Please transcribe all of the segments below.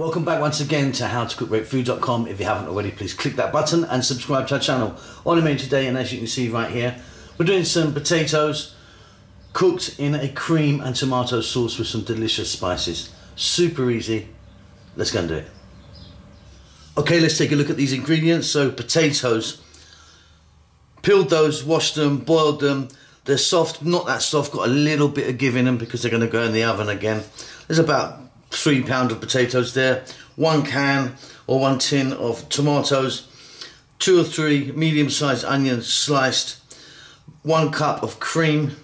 Welcome back once again to howtocookgreatfood.com. If you haven't already, please click that button and subscribe to our channel. On the menu today, and as you can see right here, we're doing some potatoes cooked in a cream and tomato sauce with some delicious spices. Super easy. Let's go and do it. Okay, let's take a look at these ingredients. So potatoes, peeled those, washed them, boiled them. They're soft, not that soft, got a little bit of give in them because they're gonna go in the oven again. There's about three pound of potatoes there, one can or one tin of tomatoes, two or three medium-sized onions sliced, one cup of cream,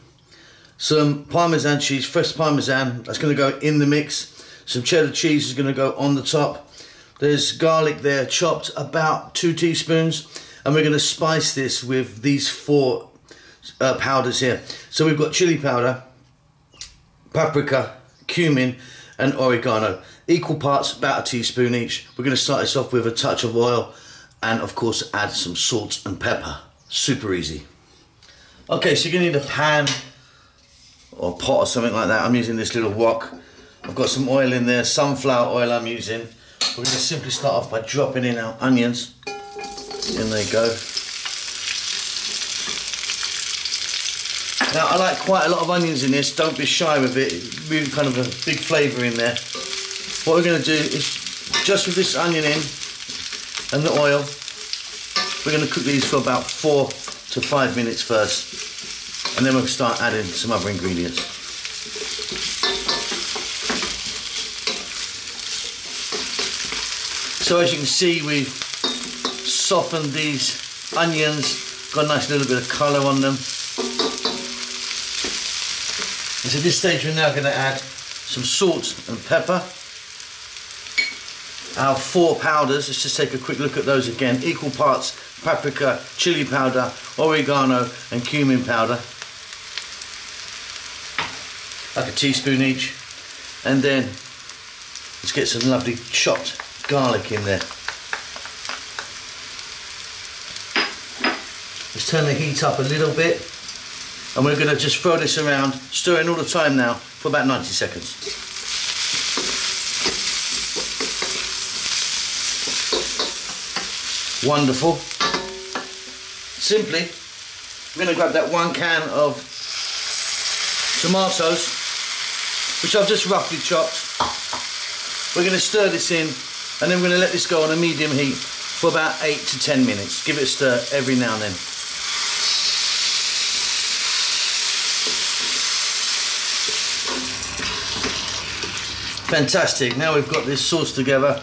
some parmesan cheese, fresh parmesan, that's going to go in the mix. Some cheddar cheese is going to go on the top. There's garlic there, chopped about two teaspoons, and we're going to spice this with these four uh, powders here. So we've got chili powder, paprika, cumin, and oregano. Equal parts, about a teaspoon each. We're going to start this off with a touch of oil and of course add some salt and pepper. Super easy. Okay, so you're going to need a pan or pot or something like that. I'm using this little wok. I've got some oil in there, sunflower oil I'm using. We're going to simply start off by dropping in our onions. In they go. Now I like quite a lot of onions in this, don't be shy with it, really kind of a big flavour in there. What we're going to do is, just with this onion in and the oil, we're going to cook these for about four to five minutes first and then we'll start adding some other ingredients. So as you can see we've softened these onions, got a nice little bit of colour on them. And so at this stage we're now going to add some salt and pepper. Our four powders, let's just take a quick look at those again. Equal parts paprika, chili powder, oregano and cumin powder. Like a teaspoon each. And then let's get some lovely chopped garlic in there. Let's turn the heat up a little bit and we're going to just throw this around, stirring all the time now for about 90 seconds. Wonderful. Simply, we're going to grab that one can of tomatoes, which I've just roughly chopped. We're going to stir this in and then we're going to let this go on a medium heat for about 8 to 10 minutes. Give it a stir every now and then. Fantastic, now we've got this sauce together.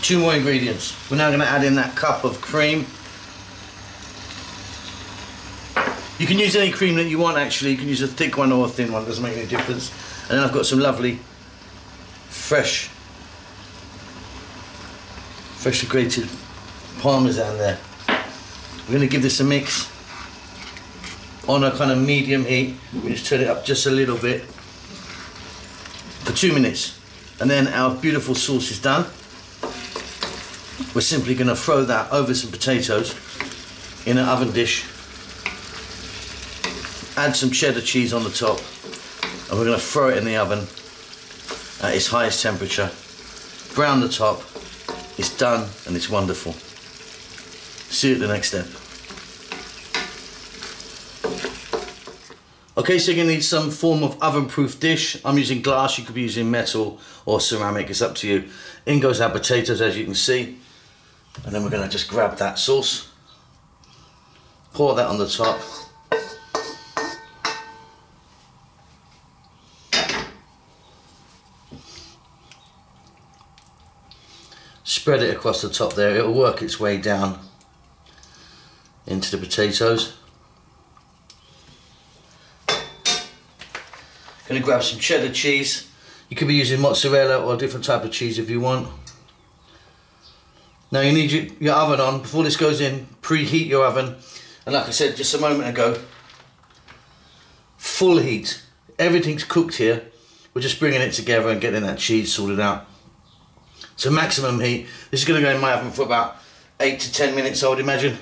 Two more ingredients. We're now going to add in that cup of cream. You can use any cream that you want actually, you can use a thick one or a thin one, doesn't make any difference. And then I've got some lovely fresh, freshly grated parmesan there. We're going to give this a mix on a kind of medium heat. We just turn it up just a little bit for two minutes and then our beautiful sauce is done. We're simply going to throw that over some potatoes in an oven dish. Add some cheddar cheese on the top and we're going to throw it in the oven at its highest temperature. Brown the top. It's done and it's wonderful. See you at the next step Okay, so you're gonna need some form of oven-proof dish. I'm using glass, you could be using metal or ceramic, it's up to you. In goes our potatoes, as you can see. And then we're gonna just grab that sauce, pour that on the top. Spread it across the top there, it'll work its way down into the potatoes. Gonna grab some cheddar cheese. You could be using mozzarella or a different type of cheese if you want. Now you need your, your oven on. Before this goes in, preheat your oven. And like I said just a moment ago, full heat. Everything's cooked here. We're just bringing it together and getting that cheese sorted out. So maximum heat. This is gonna go in my oven for about eight to 10 minutes, I would imagine.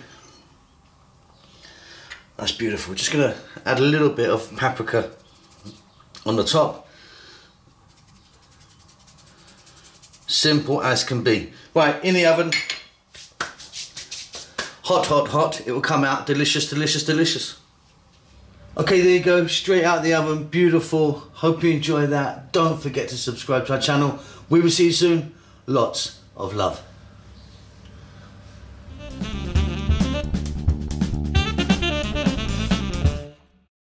That's beautiful. Just gonna add a little bit of paprika on the top. Simple as can be. Right, in the oven. Hot, hot, hot. It will come out delicious, delicious, delicious. Okay, there you go. Straight out the oven. Beautiful. Hope you enjoy that. Don't forget to subscribe to our channel. We will see you soon. Lots of love.